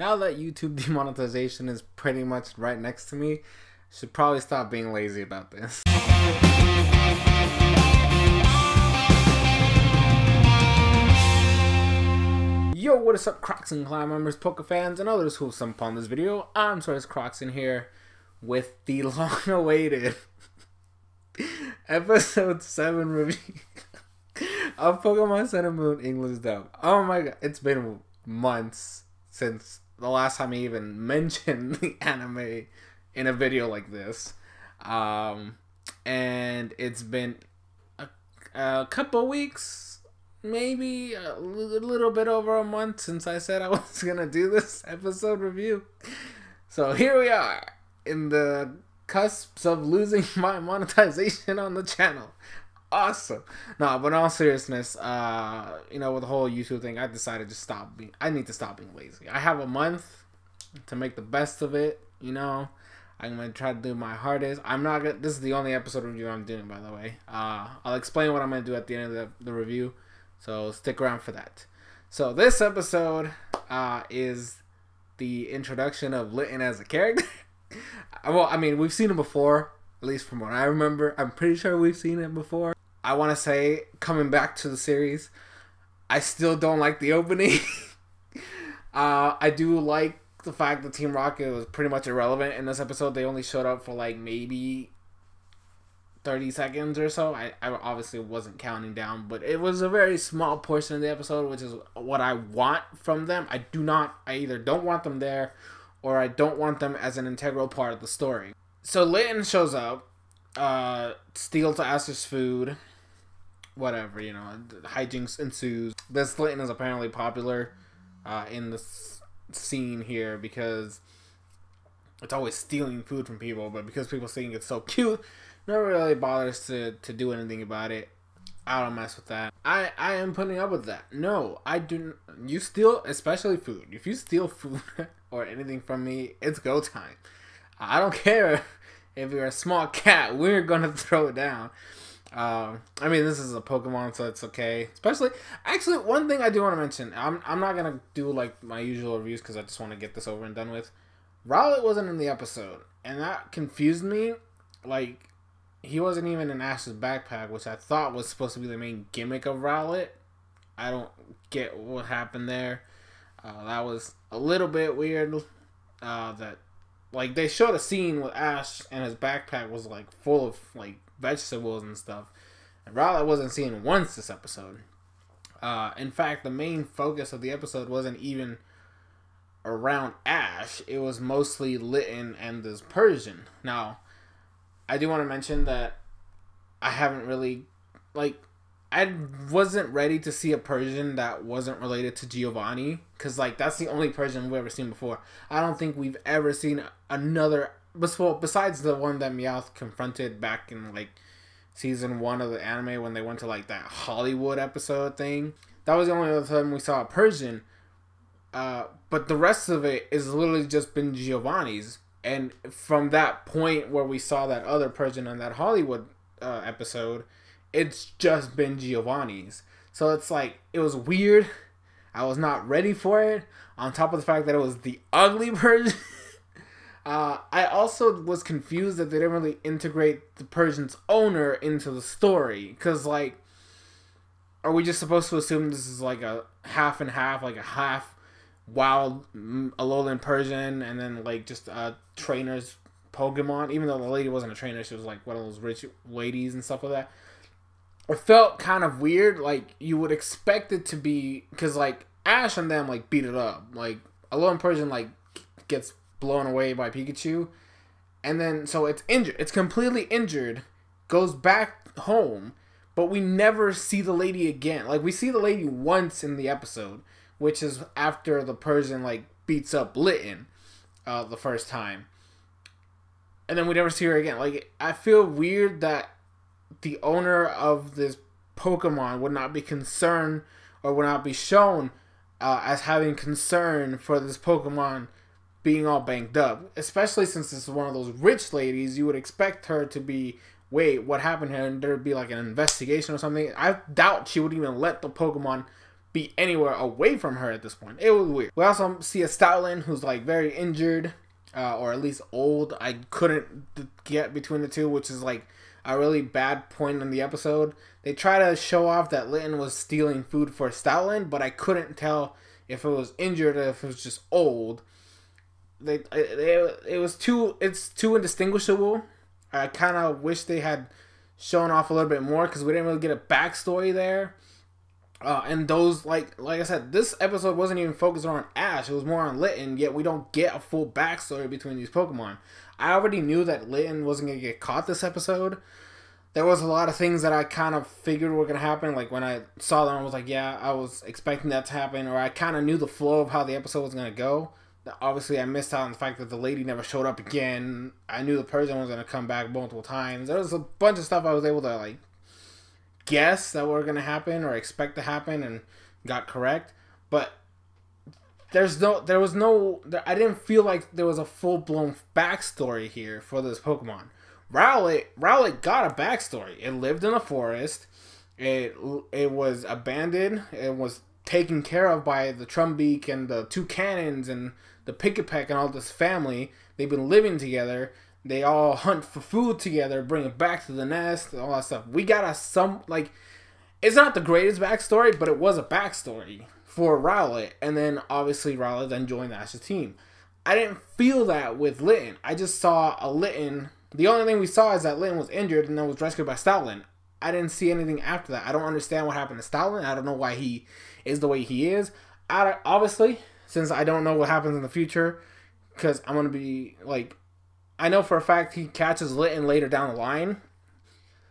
Now that YouTube demonetization is pretty much right next to me, should probably stop being lazy about this. Yo, what is up, Crockxen Clan members, Poke fans, and others who have some upon this video? I'm Soresan Crockxen here with the long-awaited episode 7 review of Pokemon Sun and Moon English dub. Oh my god, it's been months since the last time I even mentioned the anime in a video like this. Um, and it's been a, a couple weeks, maybe a little bit over a month since I said I was gonna do this episode review. So here we are in the cusps of losing my monetization on the channel. Awesome. No, but in all seriousness, uh, you know, with the whole YouTube thing, I decided to stop being. I need to stop being lazy. I have a month to make the best of it. You know, I'm gonna try to do my hardest. I'm not gonna. This is the only episode review I'm doing, by the way. Uh, I'll explain what I'm gonna do at the end of the, the review, so stick around for that. So this episode uh, is the introduction of Litten as a character. well, I mean, we've seen him before, at least from what I remember. I'm pretty sure we've seen him before. I want to say, coming back to the series, I still don't like the opening. uh, I do like the fact that Team Rocket was pretty much irrelevant in this episode. They only showed up for like maybe 30 seconds or so. I, I obviously wasn't counting down, but it was a very small portion of the episode, which is what I want from them. I do not, I either don't want them there or I don't want them as an integral part of the story. So Litten shows up, uh, steals Ash's food, whatever, you know, hijinks ensues. This Litten is apparently popular uh, in the scene here because it's always stealing food from people, but because people think it's so cute, never really bothers to, to do anything about it. I don't mess with that. I, I am putting up with that. No, I don't. You steal, especially food. If you steal food or anything from me, it's go time. I don't care if you're a small cat. We're gonna throw it down. Um, I mean, this is a Pokemon, so it's okay. Especially, actually, one thing I do want to mention. I'm I'm not gonna do like my usual reviews because I just want to get this over and done with. Rowlet wasn't in the episode, and that confused me. Like, he wasn't even in Ash's backpack, which I thought was supposed to be the main gimmick of Rowlet. I don't get what happened there. Uh, that was a little bit weird. Uh, that like they showed a scene with Ash and his backpack was like full of like vegetables and stuff. And Rowlet wasn't seen once this episode. Uh, in fact, the main focus of the episode wasn't even around Ash. It was mostly Litten and this Persian. Now, I do want to mention that I haven't really like I wasn't ready to see a Persian that wasn't related to Giovanni because like that's the only Persian we've ever seen before. I don't think we've ever seen another besides the one that Meowth confronted back in like season one of the anime when they went to like that Hollywood episode thing. That was the only other time we saw a Persian. Uh, but the rest of it is literally just been Giovanni's. And from that point where we saw that other Persian in that Hollywood uh, episode, it's just been Giovanni's. So it's like it was weird. I was not ready for it. On top of the fact that it was the ugly Persian. uh, I also was confused that they didn't really integrate the Persian's owner into the story. Cause like, are we just supposed to assume this is like a half and half, like a half wild Alolan Persian, and then like just a trainer's Pokemon? Even though the lady wasn't a trainer, she was like one of those rich ladies and stuff like that it felt kind of weird. Like you would expect it to be because like Ash and them like beat it up. Like Alolan Persian like gets blown away by Pikachu, and then so it's injured. It's completely injured. Goes back home, but we never see the lady again. Like we see the lady once in the episode, which is after the Persian like beats up Litten, uh, the first time. And then we never see her again. Like I feel weird that the owner of this Pokemon would not be concerned or would not be shown uh, as having concern for this Pokemon being all banked up. Especially since this is one of those rich ladies, you would expect her to be, wait, what happened here? And there'd be like an investigation or something. I doubt she would even let the Pokemon be anywhere away from her at this point. It was weird. We also see a Stoutland who's like very injured, uh, or at least old. I couldn't get between the two, which is like a really bad point in the episode. They try to show off that Litten was stealing food for Stoutland, but I couldn't tell if it was injured or if it was just old. They, it, it was too it's too indistinguishable. I kind of wish they had shown off a little bit more because we didn't really get a backstory there. Uh, and those like like I said, this episode wasn't even focused on Ash. It was more on Litten. Yet we don't get a full backstory between these Pokemon. I already knew that Litten wasn't gonna get caught this episode. There was a lot of things that I kind of figured were gonna happen. Like when I saw them, I was like, yeah, I was expecting that to happen, or I kind of knew the flow of how the episode was gonna go. Obviously, I missed out on the fact that the lady never showed up again. I knew the Persian was gonna come back multiple times. There was a bunch of stuff I was able to like guess that were gonna happen or expect to happen, and got correct. But there's no there was no I didn't feel like there was a full blown backstory here for this Pokemon. Rowlet Rowlet got a backstory. It lived in a forest. It it was abandoned. It was taken care of by the Trumbeak and the Toucannons and the Pikipek and all this family. They've been living together. They all hunt for food together, bring it back to the nest, all that stuff. We got a some like it's not the greatest backstory, but it was a backstory for Rowlet, and then obviously Rowlet then joined the Ash's team. I didn't feel that with Litten. I just saw a Litten. The only thing we saw is that Litten was injured and then was rescued by Stoutland. I didn't see anything after that. I don't understand what happened to Stoutland. I don't know why he is the way he is. I, obviously, since I don't know what happens in the future, because I'm gonna be like, I know for a fact he catches Litten later down the line,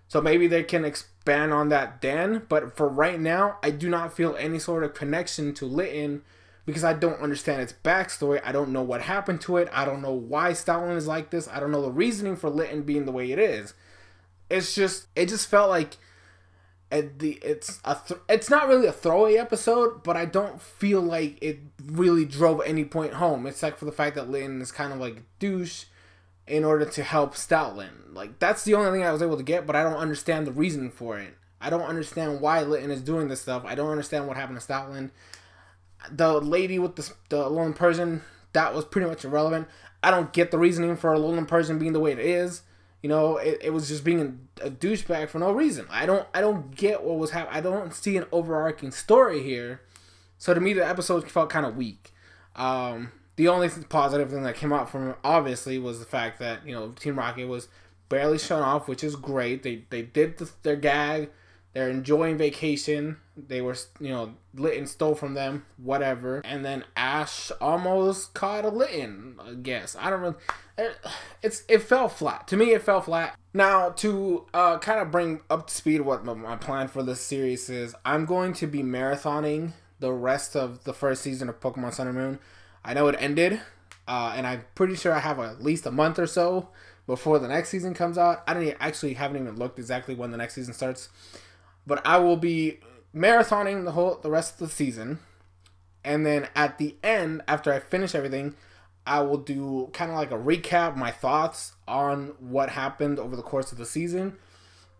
so maybe they can expand on that then. But for right now, I do not feel any sort of connection to Litten because I don't understand its backstory. I don't know what happened to it. I don't know why Stoutland is like this. I don't know the reasoning for Litten being the way it is. It's just it just felt like it, the it's a it's not really a throwaway episode, but I don't feel like it really drove any point home, except for the fact that Litten is kind of like douche in order to help Stoutland. Like that's the only thing I was able to get, but I don't understand the reason for it. I don't understand why Litten is doing this stuff. I don't understand what happened to Stoutland. The lady with the the Alolan Persian that was pretty much irrelevant. I don't get the reasoning for Alolan Persian being the way it is. You know, it, it was just being a, a douchebag for no reason. I don't I don't get what was happening. I don't see an overarching story here. So to me, the episode felt kind of weak. Um, the only positive thing that came out from it, obviously, was the fact that you know Team Rocket was barely shown off, which is great. They they did the, their gag. They're enjoying vacation. They were you know Litten stole from them, whatever. And then Ash almost caught a Litten. I guess I don't know. It's it fell flat to me. It fell flat. Now to uh, kind of bring up to speed what my plan for this series is, I'm going to be marathoning the rest of the first season of Pokemon Sun and Moon. I know it ended, uh, and I'm pretty sure I have at least a month or so before the next season comes out. I don't actually haven't even looked exactly when the next season starts, but I will be marathoning the whole the rest of the season, and then at the end, after I finish everything, I will do kind of like a recap, my thoughts on what happened over the course of the season,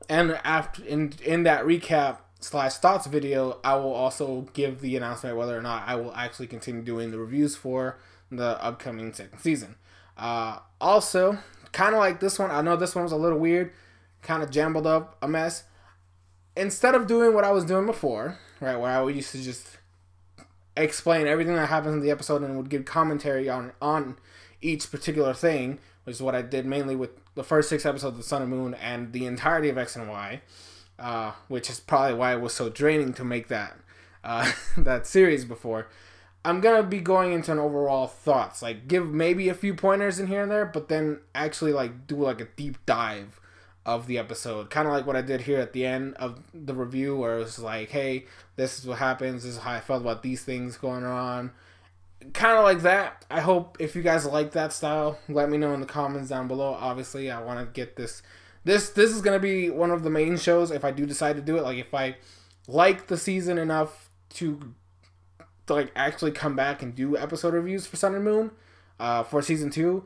and after in in that recap, slash thoughts video, I will also give the announcement whether or not I will actually continue doing the reviews for the upcoming second season. Uh, also, kind of like this one, I know this one was a little weird, kind of jumbled up, a mess. Instead of doing what I was doing before, right, where I used to just explain everything that happens in the episode and would give commentary on on each particular thing, which is what I did mainly with the first six episodes of Sun and Moon and the entirety of X and Y uh, which is probably why it was so draining to make that uh, that series before. I'm gonna be going into an overall thoughts, like give maybe a few pointers in here and there, but then actually like do like a deep dive of the episode, kind of like what I did here at the end of the review, where it was like, hey, this is what happens, this is how I felt about these things going on, kind of like that. I hope if you guys like that style, let me know in the comments down below. Obviously, I want to get this this this is gonna be one of the main shows if I do decide to do it. Like if I like the season enough to, to like actually come back and do episode reviews for Sun and Moon, uh, for season two.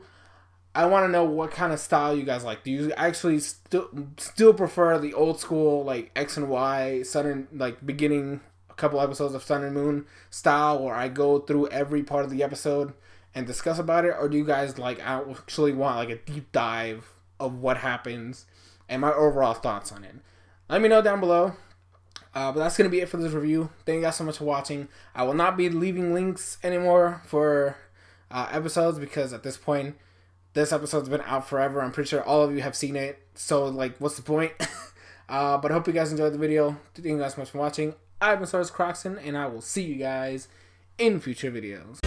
I want to know what kind of style you guys like. Do you actually still still prefer the old school like X and Y Sun and like beginning a couple episodes of Sun and Moon style where I go through every part of the episode and discuss about it, or do you guys like actually want like a deep dive of what happens and my overall thoughts on it? Let me know down below. Uh, but that's gonna be it for this review. Thank you guys so much for watching. I will not be leaving links anymore for uh, episodes because at this point, this episode's been out forever. I'm pretty sure all of you have seen it. So like, what's the point? uh, but I hope you guys enjoyed the video. Thank you guys so much for watching. I've been Soresan Crockxen, and I will see you guys in future videos.